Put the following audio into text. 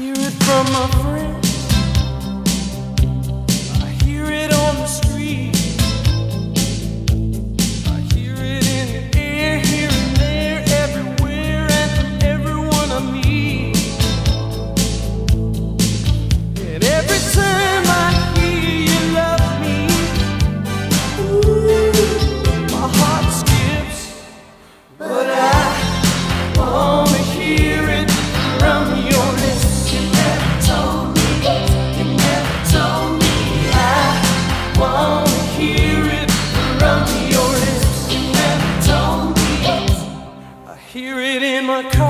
hear it from my friend. your car.